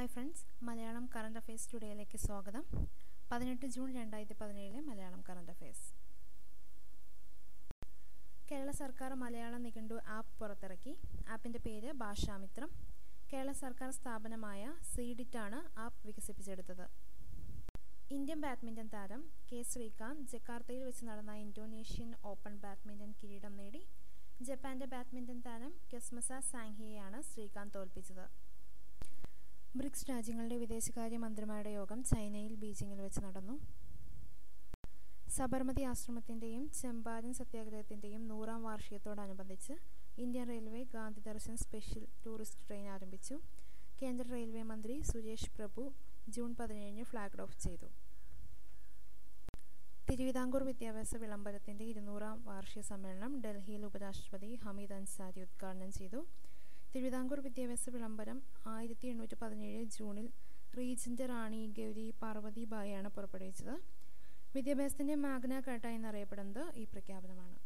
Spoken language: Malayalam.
Hi friends Malayalam current affairs ടുഡേയിലേക്ക് സ്വാഗതം. പതിനെട്ട് ജൂൺ രണ്ടായിരത്തി പതിനേഴിലെ മലയാളം കറണ്ട് അഫയേഴ്സ് കേരള സർക്കാർ മലയാളം നിഘണ്ടു ആപ്പ് പുറത്തിറക്കി. ആപ്പിന്റെ പേര് ഭാഷാമിത്രം. കേരള സർക്കാർ സ്ഥാപനമായ സീഡിറ്റാണ് ആപ്പ് വികസിപ്പിച്ചെടുത്തത്. ഇന്ത്യൻ ബാഡ്മിന്റൺ താരം കെ ശ്രീകാന്ത് ജക്കാർത്തയിൽ വെച്ച് നടന്ന ഇന്തോനേഷ്യൻ ഓപ്പൺ ബാഡ്മിന്റൺ കിരീടം നേടി. ജപ്പാന്റെ ബാഡ്മിന്റൺ താരം കെസ്മസ സാങ്ഹിയെയാണ് ശ്രീകാന്ത് തോൽപ്പിച്ചത്. ബ്രിക്സ് രാജ്യങ്ങളുടെ വിദേശകാര്യ മന്ത്രിമാരുടെ യോഗം ചൈനയിൽ ബീജിംഗിൽ വെച്ച് നടന്നു. സബർമതി ആശ്രമത്തിന്റെയും ചമ്പാരൻ സത്യാഗ്രഹത്തിന്റെയും നൂറാം വാർഷികത്തോടനുബന്ധിച്ച് Indian railway Gandhi Darshan special tourist train ആരംഭിച്ചു. കേന്ദ്ര റെയിൽവേ മന്ത്രി സുരേഷ് പ്രഭു ജൂൺ പതിനേഴിന് ഫ്ലാഗ് ഓഫ് ചെയ്തു. തിരുവിതാംകൂർ വിദ്യാഭ്യാസ വിളംബരത്തിന്റെ ഇരുന്നൂറാം വാർഷിക സമ്മേളനം ഡൽഹിയിൽ ഉപരാഷ്ട്രപതി ഹമീദ് അൻസാരി ഉദ്ഘാടനം ചെയ്തു. തിരുവിതാംകൂർ വിദ്യാഭ്യാസ വിളംബരം ആയിരത്തി എണ്ണൂറ്റി പതിനേഴ് ജൂണിൽ റീജന്റെ റാണി ഗൗരി പാർവതി ബായിയാണ് പുറപ്പെടുവിച്ചത്. വിദ്യാഭ്യാസത്തിന്റെ മാഗ്ന കാട്ട എന്നറിയപ്പെടുന്നത് ഈ പ്രഖ്യാപനമാണ്.